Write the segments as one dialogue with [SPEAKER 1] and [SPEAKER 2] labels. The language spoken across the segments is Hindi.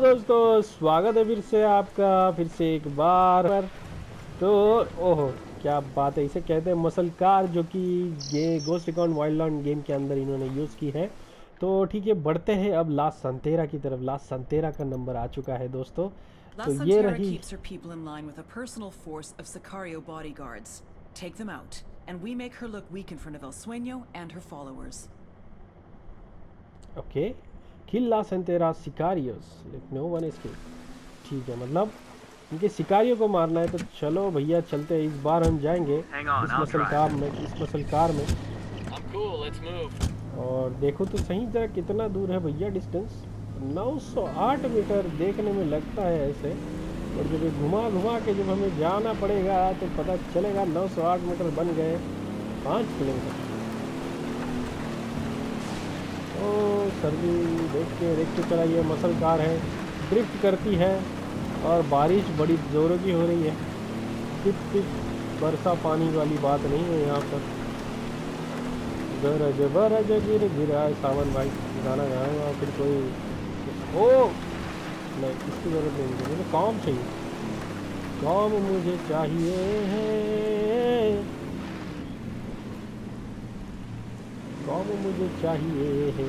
[SPEAKER 1] हेलो दोस्तों स्वागत है फिर से आपका फिर से एक बार पर तो ओहो क्या बात है इसे कहते हैं मसल कार जो कि ये गोस्ट रिकॉर्ड वाइल्ड गेम के अंदर इन्होंने यूज़ की है तो ठीक है बढ़ते हैं अब लास्ट संतेरा की तरफ़ लास्ट संतेरा का नंबर आ चुका है दोस्तों तो ये रही
[SPEAKER 2] keeps her people in line with a personal force of Sicario bodyguards. Take them out, and we make her look weak in front of El Sueño and her followers.
[SPEAKER 1] Okay kill संतेरा सिकारियोस नो वन एस्केप ठीक है मतलब इनके शिकारियों को मारना है तो चलो भैया चलते हैं। इस बार हम जाएँगे इस मसल कार में इस मसल कार में और देखो तो सही जरा कितना दूर है भैया डिस्टेंस 908 मीटर देखने में लगता है ऐसे। और जब ये घुमा घुमा के जब हमें जाना पड़ेगा तो पता चलेगा 908 मीटर बन गए पाँच किलोमीटर। ओ, सर्दी देख के देख के चला ये मसल कार है ड्रिफ्ट करती है और बारिश बड़ी ज़ोरों की हो रही है। टिप टिप, बरसा पानी वाली बात नहीं है यहाँ पर। गरज, बरज गिर, गिरा सावन भाई। गाना गाएगा फिर कोई ओ, नहीं, इसकी ज़रूरत नहीं मुझे काम चाहिए। काम मुझे चाहिए है काम मुझे चाहिए है।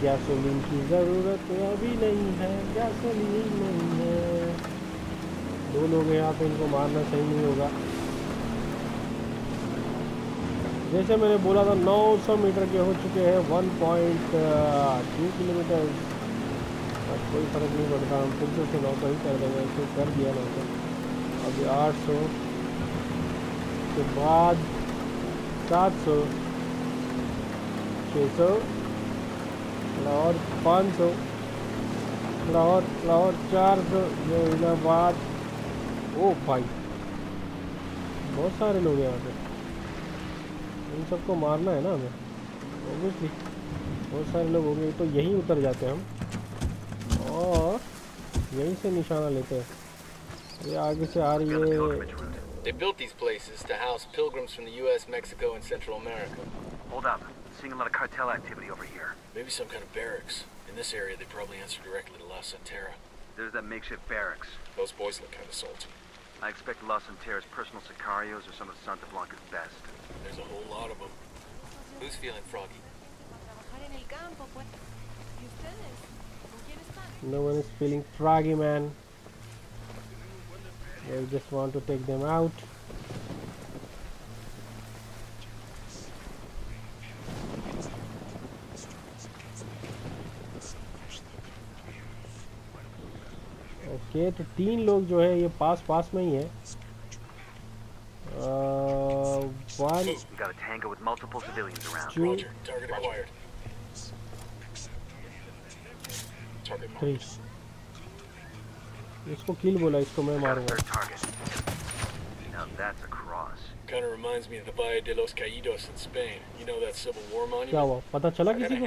[SPEAKER 1] गैसोलीन की ज़रूरत अभी नहीं है, गैसोलीन नहीं है। दो लोग यहाँ पे इनको मारना सही नहीं होगा। जैसे मैंने बोला था 900 मीटर के हो चुके हैं 1.2 किलोमीटर। कोई फ़र्क नहीं पड़ता, हम फिर से नौ सौ ही कर देंगे तो कर दिया नौ सौ। अभी आठ सौ के बाद सात सौ। छः सौ लाहौर पाँच सौ। लाहौर लाहौर चार सौ। इलाहाबाद ओ भाई। बहुत सारे लोग हैं यहाँ पे। इन सबको मारना है ना हमें। ओबियसली बहुत सारे लोग हो गए तो यहीं उतर जाते हैं हम। और यहीं से निशाना लेते हैं। ये आगे से आ रही है।
[SPEAKER 3] They built these places to house pilgrims from the U.S., Mexico, and Central America.
[SPEAKER 4] Hold up. Seeing a lot of cartel activity over here.
[SPEAKER 3] Maybe some kind of barracks. In this area, they probably answer directly to La Santera.
[SPEAKER 4] There's that makeshift barracks.
[SPEAKER 3] Those boys look kind of salty.
[SPEAKER 4] I expect Los Antera's personal sicarios are some of Santa Blanca's best.
[SPEAKER 3] There's a whole lot of them. Who's feeling froggy?
[SPEAKER 1] No one is feeling froggy, man. They just want to take them out. Okay तो तीन लोग जो है ये पास पास में ही है वन. टू थ्री इसको किल बोला इसको मैं मारूँगा.
[SPEAKER 3] Kind of reminds me of the Valle de los Caídos in Spain. You know that Civil War
[SPEAKER 1] क्या
[SPEAKER 3] monument?
[SPEAKER 1] हुआ पता चला किसी को.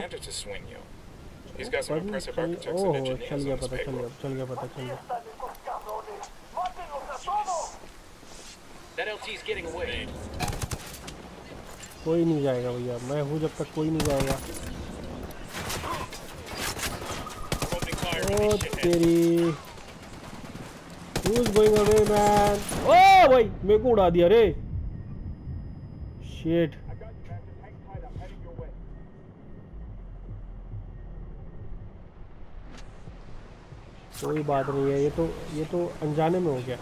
[SPEAKER 3] He's got some impressive architects and
[SPEAKER 1] ओहो
[SPEAKER 3] engineers
[SPEAKER 1] चल
[SPEAKER 3] on
[SPEAKER 1] गया
[SPEAKER 3] his
[SPEAKER 1] पता चल. गया चल गया पता चल गया
[SPEAKER 3] That LT's getting away.
[SPEAKER 1] कोई नहीं जाएगा भैया मैं हूँ जब तक कोई नहीं जाएगा। ओ तेरी। Who's going away man? ओ भाई मेरे को उड़ा दिया रे। Shit कोई बात नहीं है ये तो ये तो अनजाने में हो गया।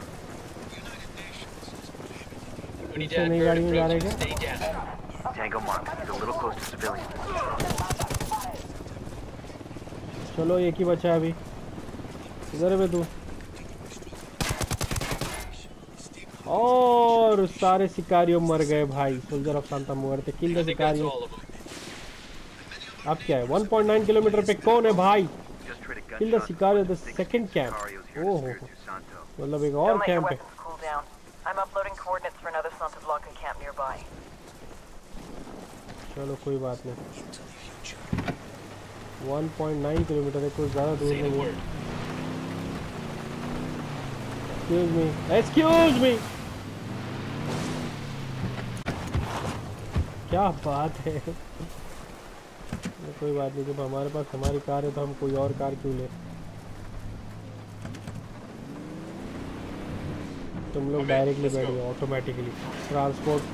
[SPEAKER 1] चलो एक ही बचा है अभी। इधर है दो और सारे शिकारियों मर गए भाई। सोल्जर ऑफ़
[SPEAKER 3] शांता
[SPEAKER 1] मुगर
[SPEAKER 3] थे किल
[SPEAKER 1] शिकारियों अब क्या है? 1.9 किलोमीटर पे कौन है भाई?
[SPEAKER 4] किल द
[SPEAKER 1] शिकारियों
[SPEAKER 4] द
[SPEAKER 1] सेकंड
[SPEAKER 4] कैंप ओ
[SPEAKER 1] मतलब एक और कैंप है।
[SPEAKER 5] I'm uploading coordinates for another Santa Blanca camp nearby.
[SPEAKER 1] चलो कोई बात नहीं। 1.9 किलोमीटर है कोई ज़्यादा दूर
[SPEAKER 3] Say the
[SPEAKER 1] नहीं है।
[SPEAKER 3] Word.
[SPEAKER 1] Excuse me excuse me क्या बात है? कोई बात नहीं, जब हमारे पास हमारी कार है तो हम कोई और कार क्यों ले? तुम लोग डायरेक्टली बैठ गए ऑटोमेटिकली ट्रांसपोर्ट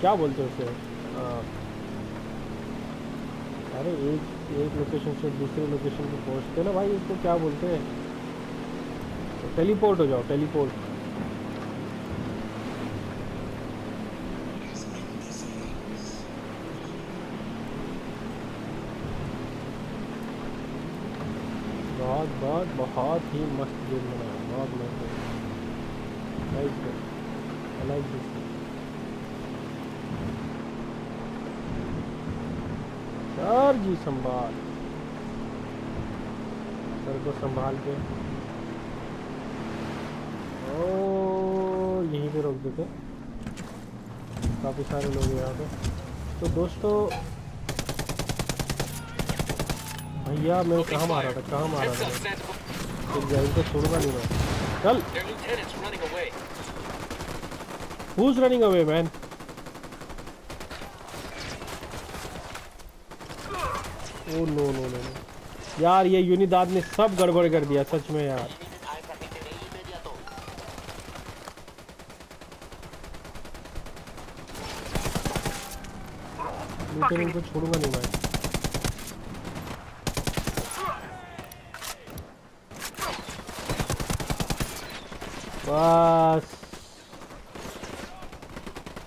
[SPEAKER 1] क्या बोलते हो उसे अरे एक एक लोकेशन से दूसरे लोकेशन पे पहुँचते ना भाई इसको क्या बोलते हैं? टेलीपोर्ट हो जाओ टेलीपोर्ट बहुत बहुत बहुत ही मस्त गेम बनाया बहुत मस्त। Like like this sir ji संभाल सर को संभाल के ओ यहीं पे रोक देते काफ़ी सारे लोग हैं यहाँ पे तो दोस्तों भैया मैं कहाँ मारा था कहाँ मारा था. फिर जाइन को छोड़ूँगा नहीं मैं चल
[SPEAKER 3] who running away
[SPEAKER 1] man oh no no no यार ये यूनिदाद ने सब गड़बड़ कर दिया सच में यार। तो छोड़ूँगा नहीं भाई। बस।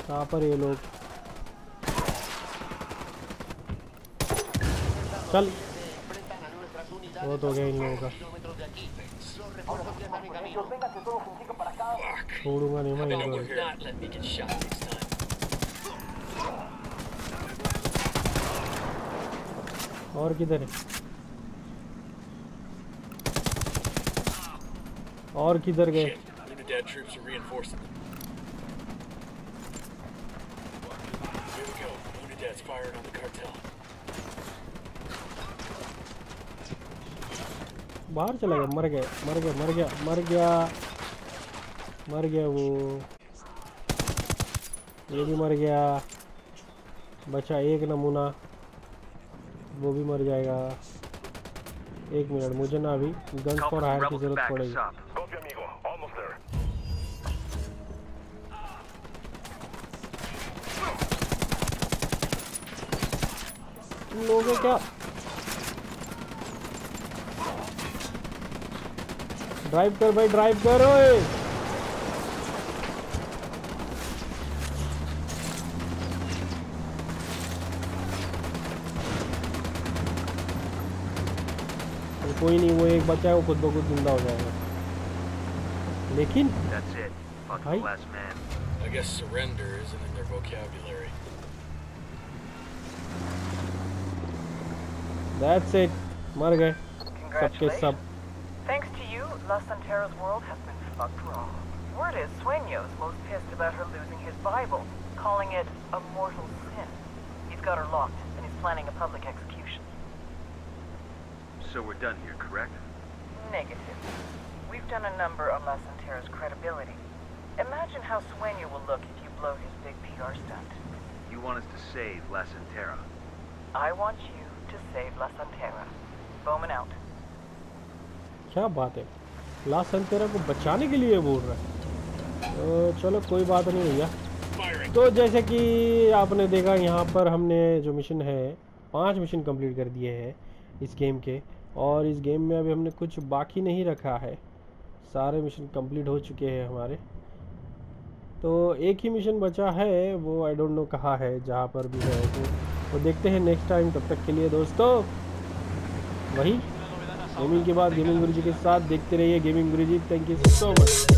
[SPEAKER 1] कहाँ पर ये लोग? चल। बहुत हो गया इन लोगों का। छोड़ूँगा नहीं मैं
[SPEAKER 3] They
[SPEAKER 1] इन
[SPEAKER 3] will
[SPEAKER 1] लोगों को
[SPEAKER 3] not let me get shot next time.
[SPEAKER 1] और किधर है? और किधर गए?
[SPEAKER 3] dead troops are reinforcing them. Here we go. Unidad's firing on the cartel.
[SPEAKER 1] बाहर चला गया, मर गया मर गया मर गया मर गया मर गया वो ये भी मर गया बचा एक नमूना, वो भी मर जाएगा एक मिनट, मुझे ना अभी गन्स
[SPEAKER 4] पर
[SPEAKER 1] हायर की ज़रूरत पड़ेगी तुम लोगों को क्या ड्राइव कर भाई ड्राइव कर ओए तो कोई नहीं वो एक बच्चा है वो खुद ब खुद ज़िंदा हो जाएगा लेकिन
[SPEAKER 4] That's it. Last man.
[SPEAKER 3] I guess surrender isn't in their vocabulary.
[SPEAKER 1] That's it मर गए सबके
[SPEAKER 5] Congratulations.
[SPEAKER 1] सब
[SPEAKER 5] Thanks to you, La Santera's world has been fucked wrong. Word is Sueño's most pissed about her losing his Bible, calling it a mortal sin. He's got her locked, and he's planning a public execution.
[SPEAKER 4] So we're done here, correct?
[SPEAKER 5] Negative. We've done a number on La Santera's credibility. Imagine how Sueño will look if you blow his big PR stunt.
[SPEAKER 4] You want us to save La Santera.
[SPEAKER 5] I want you to save La Santera. Bowman out.
[SPEAKER 1] क्या बात है? ला संतेरा को बचाने के लिए बोल रहा है। तो चलो, कोई बात नहीं भैया। तो जैसे कि आपने देखा, यहाँ पर हमने जो मिशन है, पाँच मिशन कंप्लीट कर दिए हैं इस गेम के। और इस गेम में अभी हमने कुछ बाकी नहीं रखा है। सारे मिशन कंप्लीट हो चुके हैं हमारे। तो एक ही मिशन बचा है, वो आई डोंट नो कहाँ है, जहाँ पर भी है। तो वो देखते हैं नेक्स्ट टाइम तब तक के लिए दोस्तों, वही गेमिंग के बाद गेमिंग गुरुजी के साथ देखते रहिए gaming Guruji thank you so much